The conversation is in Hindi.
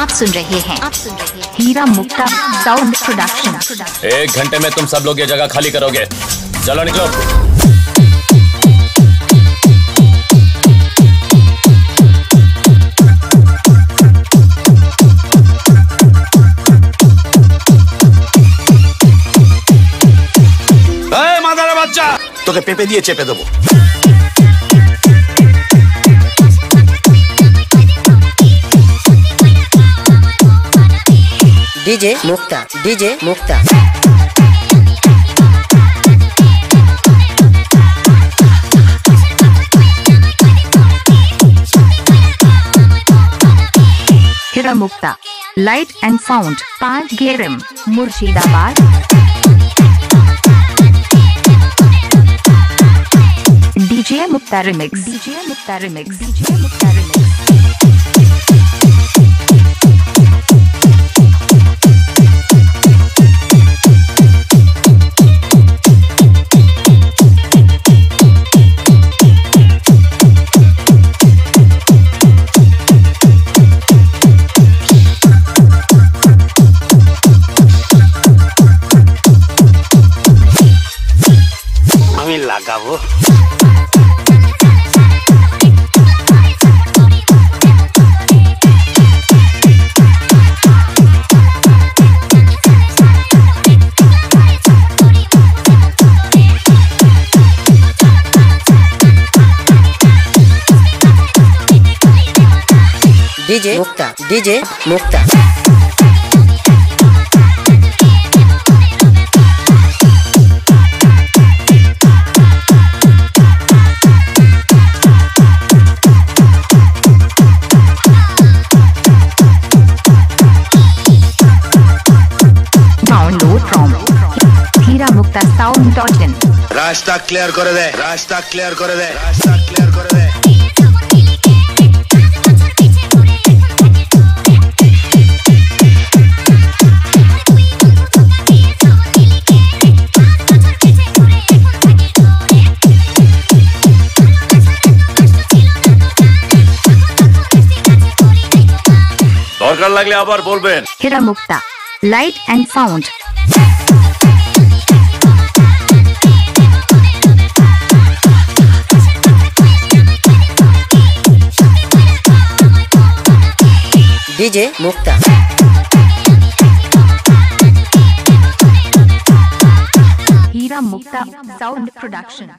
आप सुन रहे हैं आप सुन रहे हैं हीरा मुक्ता साउंड प्रोडक्शन एक घंटे में तुम सब लोग ये जगह खाली करोगे चलो निकलो মাদারা বাচ্চা তোকে পেপে দিয়ে চেপে দেবো DJ Mukta DJ Mukta. Heera Mukta light and sound पाँच गेरम, Murshidabad. DJ Mukta remix DJ Mukta remix DJ Mukta remix আমি লাগাবো डीजे मुक्ता डीजे मुक्ता রাস্তা ক্লিয়ার করে দেয় রাস্তা ক্লিয়ার করে দেয় রাস্তা ক্লিয়ার করে দেয় দরকার লাগলে আবার বলবেন। Heera Mukta light and sound DJ Mukta. Heera Mukta sound production.